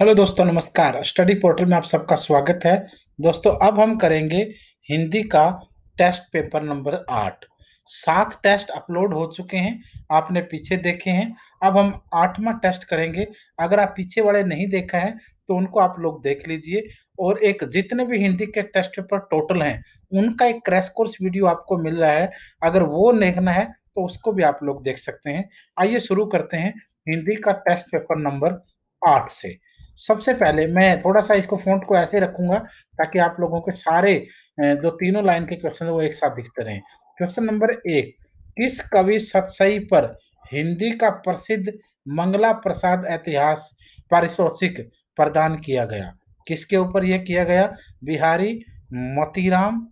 Hello दोस्तों, नमस्कार। Study portal में आप सबका स्वागत है। दोस्तों, अब हम करेंगे हिंदी का टेस्ट पेपर नंबर आठ। सात टेस्ट अपलोड हो चुके हैं, आपने पीछे देखे हैं। अब हम आठवां टेस्ट करेंगे। अगर आप पीछे वाले नहीं देखा है तो उनको आप लोग देख लीजिए। और एक जितने भी हिंदी के टेस्ट पेपर टोटल हैं, उनका एक क्रैश कोर्स वीडियो आपको मिल रहा है। अगर वो देखना है तो उसको भी आप लोग देख सकते हैं। आइए शुरू करते हैं हिंदी का टेस्ट पेपर नंबर आठ से। सबसे पहले मैं थोड़ा-सा इसको फ़ॉन्ट को ऐसे रखूँगा ताकि आप लोगों के सारे जो तीनों लाइन के क्वेश्चन वो एक साथ दिखते रहें। क्वेश्चन नंबर 1 किस कवि सतसई पर हिंदी का प्रसिद्ध मंगला प्रसाद इतिहास पारितोषिक प्रदान किया गया? किसके ऊपर यह किया गया? बिहारी, मोतीराम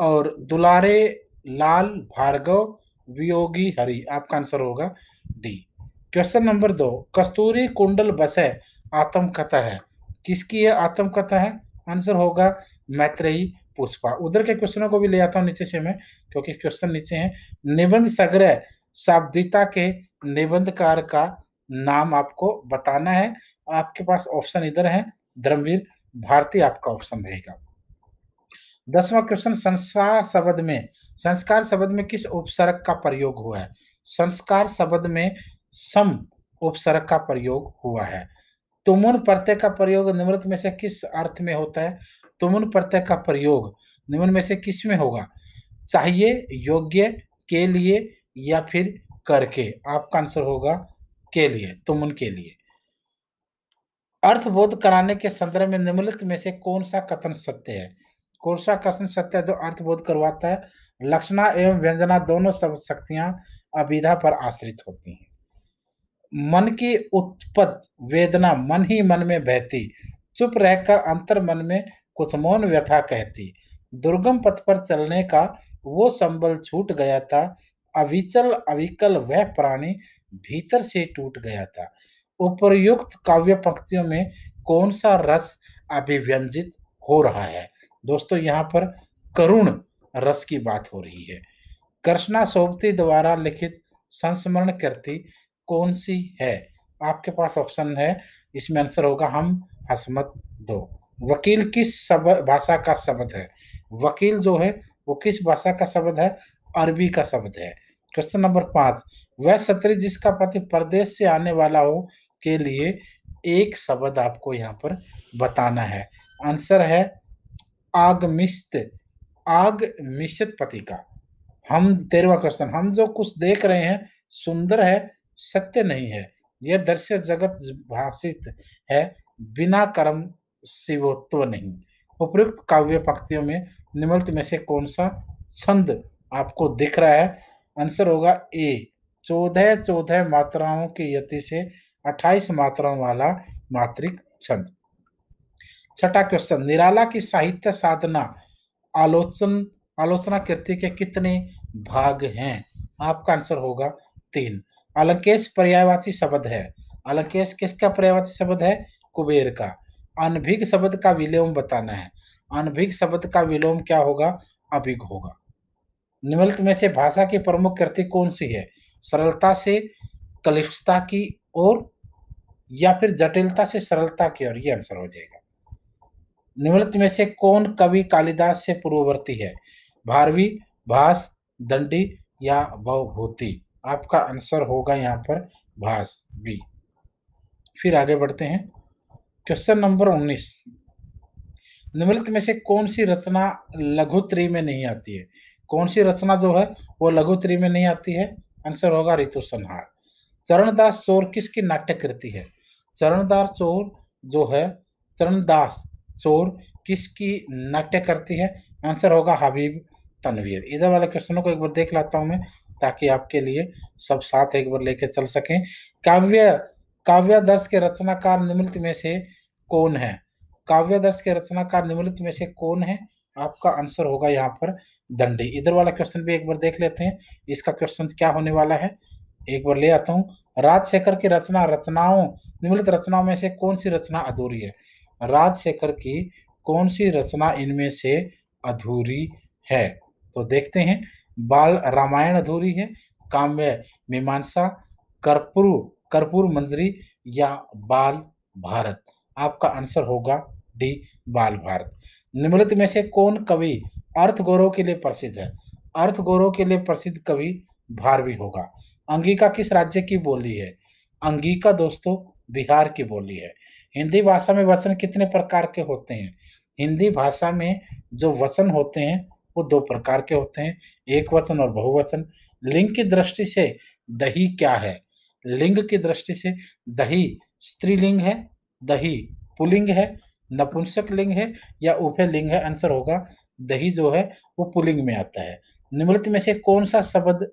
और दुलारे लाल भार्गव, वियोगी हरि आपका आंसर होगा डी। क्वेश्चन नंबर दो, कस्तूरी कुंडल बसे आत्मकथा है। किसकी यह आत्मकथा है? आंसर होगा मैत्रेयी पुष्पा। उधर के क्वेश्चनों को भी ले आता हूँ नीचे से मैं, क्योंकि क्वेश्चन नीचे हैं। निबंध संग्रह, शाब्दिता के निबंधकार का नाम आपको बताना है। आपके पास ऑप्शन इधर है। धर्मवीर, भारती, आपका ऑप्शन रहेगा। दसवां क्वेश्चन, संस्कार शब्द में, संस्कार शब्द में किस उपसर्ग का प्रयोग हुआ है? संस्कार शब्द में सम उपसर्ग का प्रयोग हुआ है। तुमुन प्रत्यय का प्रयोग निम्न में से किस अर्थ में होता है? तुमुन प्रत्यय का प्रयोग निम्न में से किसमें होगा? चाहिए, योग्य, के लिए या फिर करके? आपका आंसर होगा, के लिए, तुमुन के लिए। अर्थबोध कराने के संदर्भ में निम्नलिखित में से कौन सा कथन सत्य है? कौन सा कथन सत्य है जो अर्थबोध करवाता है? लक्षणा एवं व्यंजना दोनों सब शक्तियाँ अभिधा पर आश्रित होती हैं। मन की उत्पत वेदना मन ही मन में बहती, चुप रहकर अंतर मन में कुछ मौन व्यथा कहती। दुर्गम पथ पर चलने का वो संबल छूट गया था, अविचल अविकल वह प्राणी भीतर से टूट गया था। उपरयुक्त काव्य पंक्तियों में कौन सा रस अभिव्यंजित हो रहा है? दोस्तों, यहाँ पर करुण रस की बात हो रही है। कृष्णा सोबती द्वारा लिखित संस्मरण करती कौन सी है? आपके पास ऑप्शन है। इसमें आंसर होगा, हम हसमत दो। वकील किस शब्द भाषा का शब्द है? वकील जो है, वो किस भाषा का शब्द है? अरबी का शब्द है। क्वेश्चन नंबर पाँच। वह सत्री जिसका पति प्रदेश से आने वाला हो के लिए एक शब्द आपको यहाँ पर बताना है। आंसर है आगमिस्त आग मिश्रित पति का। हम तेरवा क्वेश्चन हम जो कुछ देख रहे हैं, सुंदर है सत्य नहीं है। यह दृश्य जगत भाषित है, बिना कर्म शिवत्व नहीं। उपयुक्त काव्य पंक्तियों में निम्नलिखित में से कौन सा छंद आपको दिख रहा है? आंसर होगा ए, चौदह चौदह मात्राओं की यति से अट्ठाईस मात्राओं वाला मात्रिक छंद। छठा क्वेश्चन निराला की साहित्य साधना, आलोचन, आलोचना कृति के कितने भाग हैं? आपका आंसर होगा तीन। अलंकेश पर्यायवाची शब्द है। अलंकेश किसका पर्यायवाची शब्द है? कुबेर का। अनभिग शब्द का विलोम बताना है। अनभिग शब्द का विलोम क्या होगा? अभिग होगा। निम्नलिखित में से भाषा की प्रमुख कृति कौन सी है? सरलता से कलिष्ठता की ओर, या फिर जटिलता से सरलता की ओर? ये आंसर हो जाएगा। निम्नलिखित में से कौन कवि कालिदास से पूर्ववर्ती है? भारवी, भास, दंडी या भवभूति आपका आंसर होगा यहाँ पर भास बी। फिर आगे बढ़ते हैं। क्वेश्चन नंबर उन्नीस। निम्नलिखित में से कौन सी रचना लघुत्री में नहीं आती है? कौन सी रचना जो है, वो लघुत्री में नहीं आती है? आंसर होगा ऋतु संहार। चरणदास चोर किसकी नाट्य कृति है? चरणदास चोर जो है, चरणदास चोर किसकी नाट्य करती है? आंसर होगा हबीब तनवीर। इधर वाले क्वेश्चनों को एक बार देख लाता हूँ मैं। ताकि आपके लिए सब साथ एक बार लेके चल सकें। काव्य, काव्यादर्श के रचनाकार निम्नलिखित में से कौन है? काव्यादर्श के रचनाकार निम्नलिखित में से कौन है? आपका आंसर होगा यहाँ पर दंडी। इधर वाला क्वेश्चन भी एक बार देख लेते हैं। इसका क्वेश्चन क्या होने वाला है? एक बार ले आता हूँ। राजशेखर की रचना, रचनाओं, निम्नलिखित रचनाओं में से कौन सी रचना अधूरी है? राजशेखर की कौन सी रचना इनमें से अधूरी है? तो देखते हैं। बाल रामायण अधूरी है, काम्य मीमांसा, कर्पूर कर्पूर मंजरी या बाल भारत। आपका आंसर होगा डी, बाल भारत। निम्नलिखित में से कौन कवि अर्थ गौरव के लिए प्रसिद्ध है? अर्थ गौरव के लिए प्रसिद्ध कवि भारवी होगा। अंगिका किस राज्य की बोली है? अंगिका दोस्तों, बिहार की बोली है। हिंदी भाषा में वचन कितने प्रकार के होते हैं? हिंदी भाषा में जो वचन होते हैं वो दो प्रकार के होते हैं, एक वचन और बहुवचन। लिंग की दृष्टि से दही क्या है? लिंग की दृष्टि से दही स्त्रीलिंग है, दही पुलिंग है, नपुंसक लिंग है या उभय लिंग है, आंसर होगा दही जो है वो पुलिंग में आता है। निमृत में से कौन सा शब्द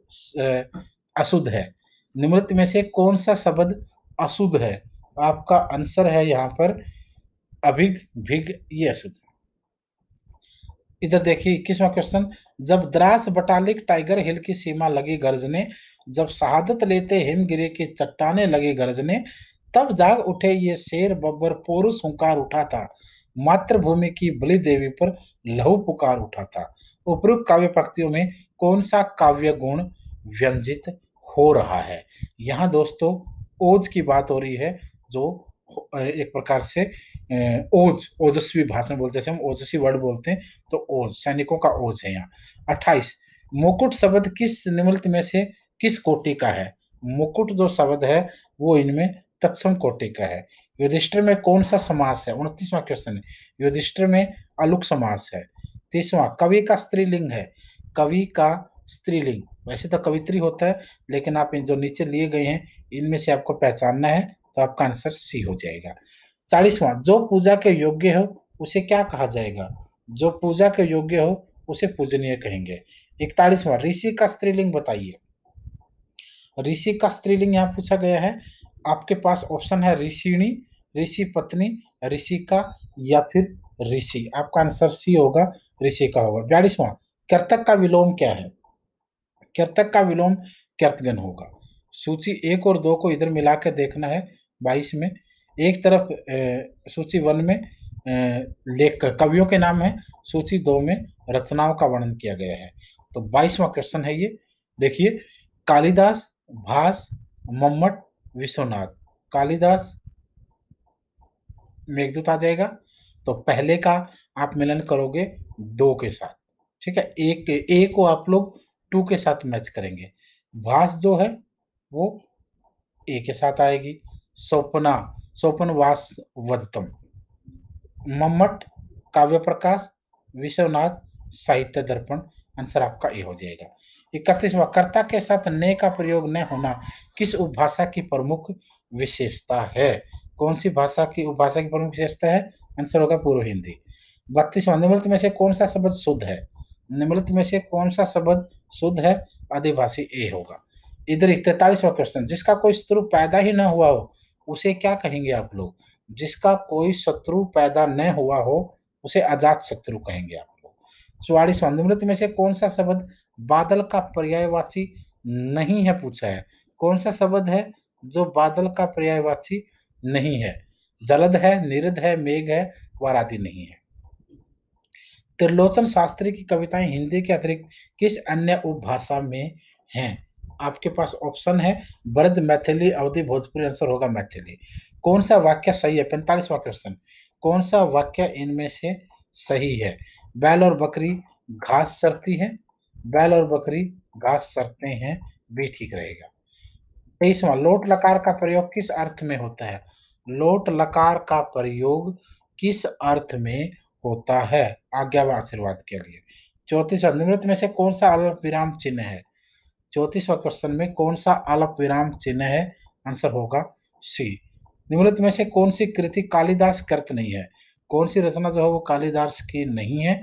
अशुद्ध है? निमृत में से कौन सा शब्द अशुद्ध है? आपका आंसर है यहाँ पर अभिग, भिग, ये अशुद्ध। इधर देखिए, इक्कीसवा क्वेश्चन जब द्रास बटालिक टाइगर हिल की सीमा लगी गरजने, जब शहादत लेते हिमगिरी की चट्टाने लगे गरजने, तब जाग उठे ये शेर बब्बर पोरुष हुंकार उठा था। मातृभूमि की बलि देवी पर लहू पुकार उठा था। उपरोक्त काव्य पंक्तियों में कौन सा काव्य गुण व्यंजित हो रहा है? यहाँ दोस्तों, ओज की बात हो रही है, जो एक प्रकार से ओज, ओजस्वी भाषा बोलते हैं हम ओजस्वी वर्ड बोलते हैं तो ओज, सैनिकों का ओज है यहाँ। अट्ठाईस, मुकुट शब्द किस निम्नलिखित में से किस कोटि का है? मुकुट जो शब्द है, वो इनमें तत्सम कोटि का है। युधिष्ठिर में कौन सा समास है? उनतीसवा क्वेश्चन है। युधिष्ठिर में अलुक समास है। तीसवा, कवि का स्त्रीलिंग है। कवि का स्त्रीलिंग। वैसे तो कवित्री होता है, लेकिन आप जो नीचे लिए गए हैं, इनमें से आपको पहचानना है। तो आपका आंसर सी हो जाएगा। चालीसवां, जो पूजा के योग्य हो, उसे क्या कहा जाएगा? जो पूजा के योग्य हो, उसे पूजनीय कहेंगे। इकतालीसवां, ऋषि का स्त्रीलिंग बताइए। ऋषि का स्त्रीलिंग यहाँ पूछा गया है। आपके पास ऑप्शन है ऋषिणी, ऋषि पत्नी ऋषि का या फिर ऋषि। आपका आंसर सी होगा ऋषि का होगा। बयालीसवां कर्तक का विलोम क्या है? कर्तक का विलोम कर्तगन होगा। सूची एक और दो को इधर मिलाकर देखना है। बाईस में, एक तरफ़ सूची वन में लेख कवियों के नाम है, सूची दो में रचनाओं का वर्णन किया गया है। तो बाईसवा क्वेश्चन है ये। देखिए, कालिदास, भास, मम्मट, विश्वनाथ। कालिदास मेघदूत आ जाएगा। तो पहले का आप मिलन करोगे दो के साथ, ठीक है? एक ए को आप लोग टू के साथ मैच करेंगे। भास जो है, वो ए के साथ आएगी। स्वप्ना स्वप्न वास वदतम। मम्मट काव्य प्रकाश विश्वनाथ, साहित्य दर्पण। आंसर आपका ए हो जाएगा। इकतीसवा, कर्ता के साथ ने का प्रयोग न होना किस उपभाषा की प्रमुख विशेषता है? कौन सी भाषा की उपभाषा की प्रमुख विशेषता है? आंसर होगा पूर्व हिंदी। बत्तीसवा, निम्नलिखित में से कौन सा शब्द शुद्ध है? निम्नलिखित में से कौन सा शब्द शुद्ध है? आदिभाषी ए होगा। इधर तैतालीसवा क्वेश्चन, जिसका कोई शत्रु पैदा ही न हुआ हो उसे क्या कहेंगे आप लोग? जिसका कोई शत्रु पैदा न हुआ हो, उसे अजात शत्रु कहेंगे आप लोग। चौवालीसवा निम्नलिखित में से कौन सा शब्द बादल का पर्यायवाची नहीं है पूछा है? कौन सा शब्द है जो बादल का पर्यायवाची नहीं है? जलद है, निरद है, मेघ है वारादि नहीं है। त्रिलोचन शास्त्री की कविताएँ हिंदी के अतिरिक्त किस अन्य उपभाषा में हैं? आपके पास ऑप्शन है, ब्रज मैथिली अवधि भोजपुरी आंसर होगा मैथिली। कौन सा वाक्य सही है? पैंतालीसवा क्वेश्चन कौन सा वाक्य इनमें से सही है? बैल और बकरी घास चरती है, बैल और बकरी घास चरते हैं, भी ठीक रहेगा। तेईसवा, लोट लकार का प्रयोग किस अर्थ में होता है? लोट लकार का प्रयोग किस अर्थ में होता है? आज्ञा व आशीर्वाद के लिए। चौतीसवा निवृत्त में से कौन सा अल्प विराम चिन्ह है? चौतीसवा क्वेश्चन में कौन सा अल्प विराम चिन्ह है? आंसर होगा सी निम्नलिखित में से कौन सी कृति कालिदास कृत नहीं है? कौन सी रचना जो है वो कालिदास की नहीं है?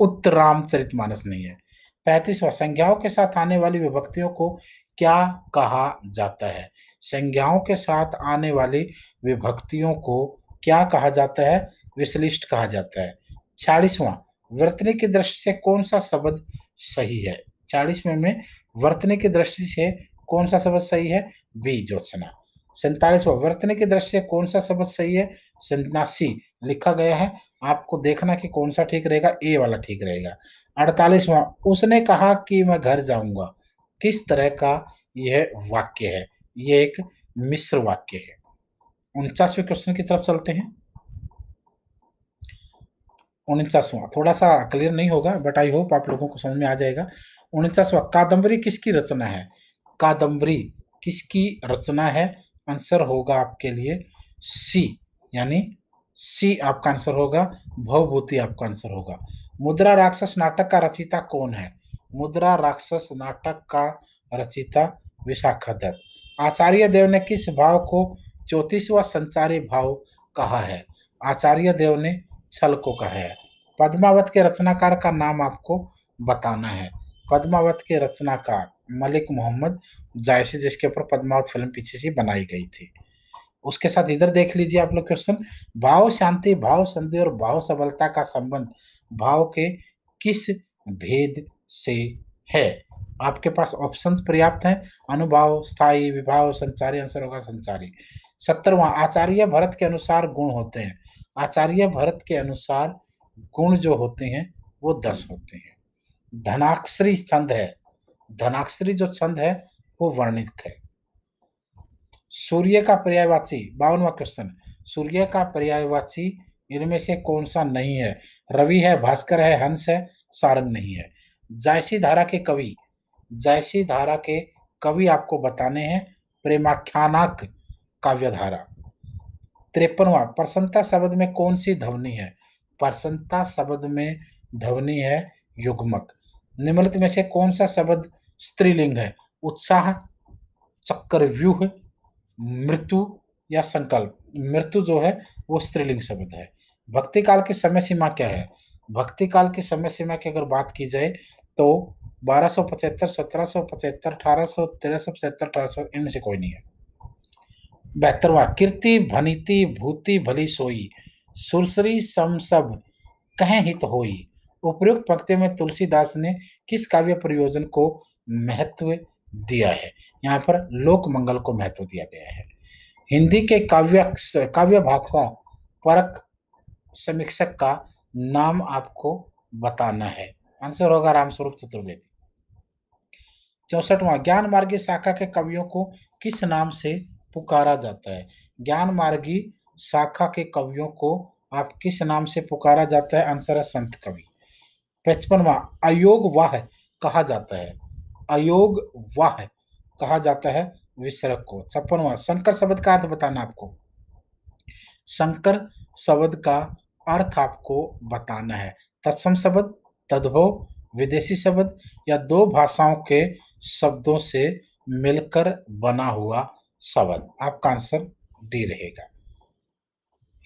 उत्तरामचरित मानस नहीं है। पैंतीसवा, संज्ञाओं के साथ आने वाली विभक्तियों को क्या कहा जाता है? संज्ञाओं के साथ आने वाली विभक्तियों को क्या कहा जाता है? विश्लिष्ट कहा जाता है। छियालीसवां, वर्तनी की दृष्टि से कौन सा शब्द सही है? चालीसवें में वर्तनी की दृष्टि से कौन सा शब्द सही है? बी, ज्योत्सना। सैतालीसवा, वर्तनी की दृष्टि से कौन सा शब्द सही है? सन्यासी, लिखा गया है। आपको देखना कि कौन सा ठीक रहेगा, ए वाला ठीक रहेगा। अड़तालीसवा, उसने कहा कि मैं घर जाऊँगा। किस तरह का यह वाक्य है? यह एक मिश्र वाक्य है। उनचासवें क्वेश्चन की तरफ़ चलते हैं। उनचासवां, थोड़ा सा क्लियर नहीं होगा, बट आई होप आप लोगों को समझ में आ जाएगा। उनचासवां कादम्बरी किसकी रचना है? कादम्बरी किसकी रचना है? आंसर होगा आपके लिए सी, यानी सी आपका आंसर होगा, भवभूति आपका आंसर होगा। मुद्रा राक्षस नाटक का रचिता कौन है? मुद्रा राक्षस नाटक का रचिता विशाखा दत्त। आचार्य देव ने किस भाव को चौतीसवा संचारी भाव कहा है? आचार्य देव ने छल को कहा है। पद्मावत के रचनाकार का नाम आपको बताना है। पद्मावत के रचनाकार मलिक मोहम्मद जायसी, जिसके ऊपर पद्मावत फ़िल्म पीछे से बनाई गई थी। उसके साथ इधर देख लीजिए आप लोग क्वेश्चन। भाव शांति, भाव संधि और भाव सबलता का संबंध भाव के किस भेद से है? आपके पास ऑप्शन पर्याप्त हैं। अनुभाव, स्थायी, विभाव, संचारी आंसर होगा संचारी। सत्तरवा, आचार्य भरत के अनुसार गुण होते हैं। आचार्य भरत के अनुसार गुण जो होते हैं, वो दस होते हैं। धनाक्षरी छंद है। धनाक्षरी जो छंद है, वो वर्णित है। सूर्य का पर्यायवाची, बावनवा क्वेश्चन सूर्य का पर्यायवाची, इनमें से कौन सा नहीं है? रवि है, भास्कर है, हंस है, सारंग नहीं है। जायसी धारा के कवि, जायसी धारा के कवि आपको बताने हैं, प्रेमाख्यानाक काव्य धारा त्रेपनवा, प्रसन्नता शब्द में कौन सी ध्वनि है? प्रसन्नता शब्द में ध्वनि है युग्मक। निम्नलिखित में से कौन सा शब्द स्त्रीलिंग है? उत्साह चक्रव्यूह मृत्यु या संकल्प? मृत्यु जो है, वो स्त्रीलिंग शब्द है। भक्ति काल की समय सीमा क्या है? भक्ति काल की समय सीमा की अगर बात की जाए तो बारह सौ पचहत्तर, सत्रह सौ पचहत्तर, अठारह सौ, तेरह सौ पचहत्तर, अठारह सौ, इनमें से कोई नहीं है। बेहतरवा कीर्ति, भनीति, भूति, भली सोई, सुरसरी, सम सब, कहें हित होई। उपयुक्त पंक्ति में तुलसीदास ने किस काव्य प्रयोजन को महत्व दिया है? यहाँ पर लोक मंगल को महत्व दिया गया है। हिंदी के काव्य काव्य भाषा परक समीक्षक का नाम आपको बताना है। आंसर होगा रामस्वरूप चतुर्वेदी। चौसठवा, ज्ञान मार्गी शाखा के कवियों को किस नाम से पुकारा जाता है? ज्ञान मार्गी शाखा के कवियों को आप किस नाम से पुकारा जाता है? आंसर है संत कवि। पचपनवा अयोग वाह कहा जाता है। अयोग वाह कहा जाता है विसर्ग को। छप्पनवा शंकर शब्द का अर्थ बताना आपको। शंकर शब्द का अर्थ आपको बताना है। तत्सम शब्द, तद्भव, विदेशी शब्द या दो भाषाओं के शब्दों से मिलकर बना हुआ शब्द। आपका आंसर डी रहेगा।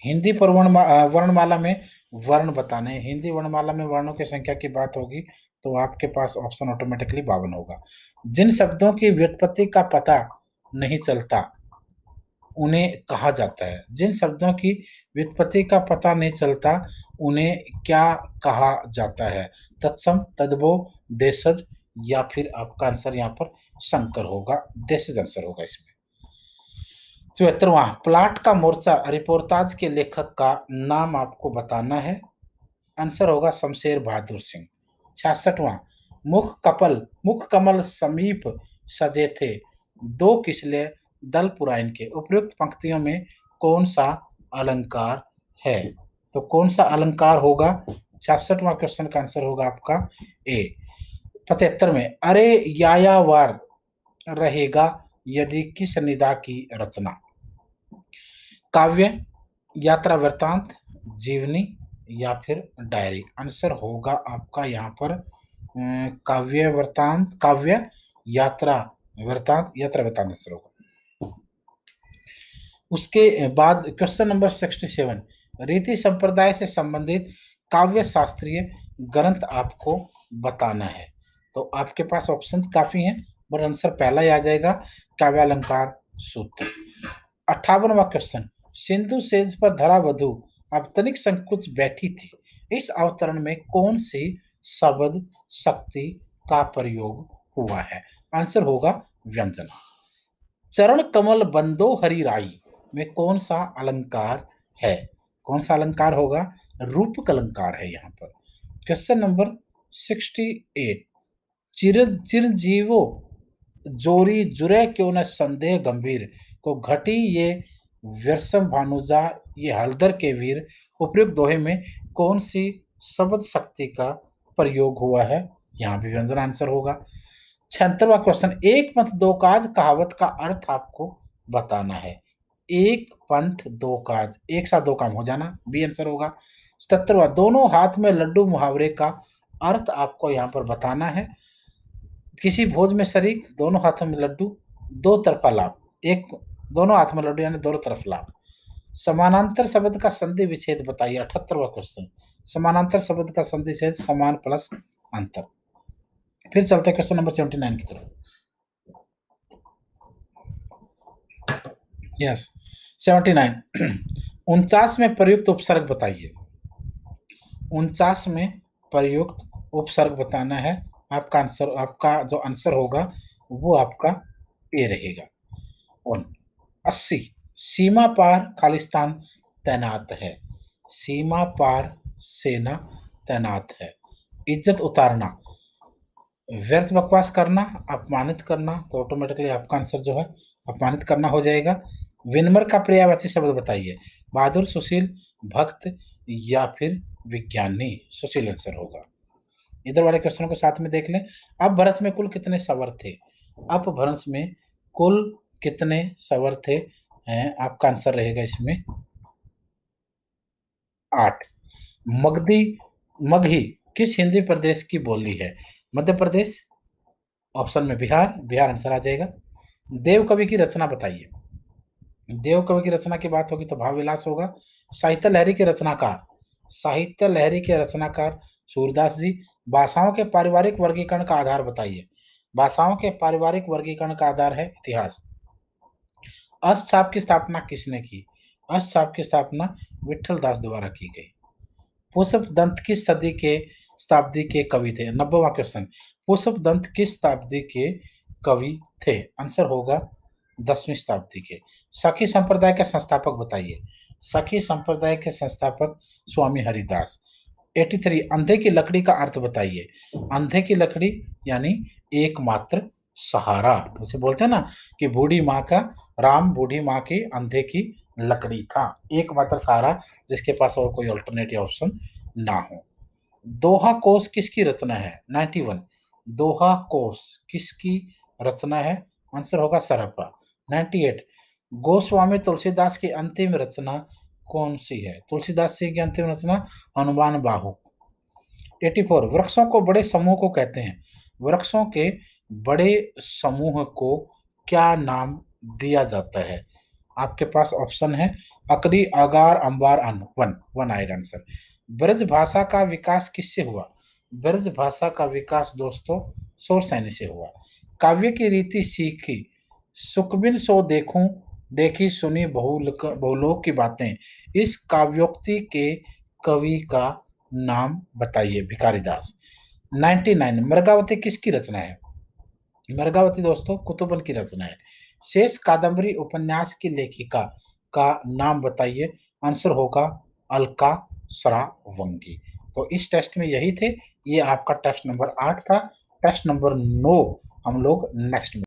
हिंदी पर वर्ण वर्णमाला में वर्ण बताने हिंदी वर्णमाला में वर्णों की संख्या की बात होगी तो आपके पास ऑप्शन ऑटोमेटिकली बावन होगा। जिन शब्दों की व्युत्पत्ति का पता नहीं चलता, उन्हें कहा जाता है। जिन शब्दों की व्युत्पत्ति का पता नहीं चलता, उन्हें क्या कहा जाता है? तत्सम तद्भो देशज या फिर आपका आंसर यहाँ पर शंकर होगा, देशज आंसर होगा इसमें। चौहत्तरवा प्लाट का मोर्चा रिपोर्टाज के लेखक का नाम आपको बताना है। आंसर होगा शमशेर बहादुर सिंह छियासठवा मुख कपल, मुख कमल समीप सजे थे। दो किसले दल पुराइन के। उपयुक्त पंक्तियों में कौन सा अलंकार है? तो कौन सा अलंकार होगा? छियासठवा क्वेश्चन का आंसर होगा आपका ए। पचहत्तर में, अरे यायावार रहेगा यदि किस निदा की रचना? काव्य, यात्रा वृतांत जीवनी या फिर डायरी। आंसर होगा आपका यहाँ पर काव्य वृतांत काव्य, यात्रा वृतांत यात्रा वृतांत आंसर होगा। उसके बाद क्वेश्चन नंबर सिक्सटी सेवन रीति संप्रदाय से संबंधित काव्य शास्त्रीय ग्रंथ आपको बताना है। तो आपके पास ऑप्शंस काफ़ी हैं बट आंसर पहला ही आ जाएगा, काव्यालंकार सूत्र। अट्ठावनवा क्वेश्चन सिंधु सेज पर धरा वधु अब तनिक संकुच बैठी थी। इस अवतरण में कौन सी शब्द शक्ति का प्रयोग हुआ है? आंसर होगा व्यंजना। चरण कमल बंदो हरि राई में कौन सा अलंकार है? कौन सा अलंकार होगा? रूपक अलंकार है यहाँ पर। Question number sixty eight. चिर चिरजीवो, जोरी जुरे क्यों न संदेह गंभीर? को घटी ये व्यरसम भानुजा, ये हलदर के वीर उपयुक्त दोहे में कौन सी शब्द शक्ति का प्रयोग हुआ है? यहाँ भी व्यंजन आंसर होगा। छिहत्तरवा क्वेश्चन एक पंथ, दो काज कहावत का अर्थ आपको बताना है। एक पंथ, दो काज, एक साथ दो काम हो जाना बी आंसर होगा। सतरवा दोनों हाथ में लड्डू मुहावरे का अर्थ आपको यहाँ पर बताना है। किसी भोज में शरीक, दोनों हाथों में लड्डू, दो तरफा लाभ। एक दोनों हाथ में लड्डू, यानी दोनों तरफ़ लाभ समानांतर शब्द का संधि विच्छेद बताइए, अठहत्तरवा क्वेश्चन समानांतर शब्द का संधि विच्छेद समान प्लस अंतर। फिर चलते क्वेश्चन नंबर सेवेंटी नाइन की तरफ़। यस सेवेंटी नाइन उनचास में प्रयुक्त उपसर्ग बताइए। उनचास में प्रयुक्त उपसर्ग बताना है। आपका आंसर आपका जो आंसर होगा, वो आपका ए रहेगा। और अस्सी। सीमा पार खालिस्तान तैनात है। सीमा पार सेना तैनात है। इज़्ज़त उतारना। व्यर्थ बकवास करना, अपमानित करना तो ऑटोमेटिकली आपका आंसर जो है, अपमानित करना हो जाएगा। विनम्र का पर्यायवाची शब्द बताइए। बहादुर, सुशील, भक्त या फिर विज्ञानी? सुशील आंसर होगा। इधर वाले क्वेश्चन को साथ में देख लें। अब भरस में कुल कितने सवर थे? अब भरस में कुल कितने सवर थे? आपका आंसर रहेगा इसमें आठ। मगधी, मगही किस हिंदी प्रदेश की बोली है? मध्य प्रदेश, ऑप्शन में बिहार बिहार आंसर आ जाएगा। देव कवि की रचना बताइए। देव कवि की रचना की बात होगी तो भाव विलास होगा। साहित्य लहरी के रचनाकार, साहित्य लहरी के रचनाकार सूरदास जी, भाषाओं के पारिवारिक वर्गीकरण का आधार बताइए। भाषाओं के पारिवारिक वर्गीकरण का आधार है इतिहास। अष्टछाप की स्थापना किसने की? अष्टछाप की स्थापना विठल दास द्वारा की गई। पुष्प दंत किस सदी के शताब्दी के कवि थे? नब्बेवा क्वेश्चन। पुष्प दंत किस शताब्दी के कवि थे? आंसर होगा दसवीं शताब्दी के। सखी संप्रदाय के संस्थापक बताइए। सखी संप्रदाय के संस्थापक स्वामी हरिदास। 83 अंधे की लकड़ी का अर्थ बताइए। अंधे की लकड़ी यानी एकमात्र सहारा, उसे बोलते हैं ना कि बूढ़ी माँ का राम, बूढ़ी माँ की अंधे की लकड़ी था एकमात्र सहारा, जिसके पास और कोई ऑल्टरनेटिव ऑप्शन ना हो। दोहा कोष किसकी रचना है? 91 दोहा कोष किसकी रचना है? आंसर होगा सरप्पा। 98 गोस्वामी तुलसीदास की अंतिम रचना कौन सी है? तुलसीदास जी की अंतिम रचना हनुमान बाहु। 84 वृक्षों को बड़े समूह को कहते हैं। वृक्षों के बड़े समूह को क्या नाम दिया जाता है? आपके पास ऑप्शन है, अकरी, अगार, अंबार, अन, वन वन आएगा आंसर ब्रज भाषा का विकास किससे हुआ? ब्रज भाषा का विकास दोस्तों शोर सैनी से हुआ। काव्य की रीति सीखी, सुखबिन सो देखूँ, देखी सुनी बहुल बहुलोक की बातें। इस काव्योक्ति के कवि का नाम बताइए, भिखारीदास। 99 मृगावती किसकी रचना है? मृगावती दोस्तों कुतुबन की रचना है। शेष कादम्बरी उपन्यास की लेखिका का नाम बताइए। आंसर होगा अलका सरा सरावंगी। तो इस टेस्ट में यही थे। ये आपका टेस्ट नंबर आठ था। टेस्ट नंबर नौ हम लोग नेक्स्ट में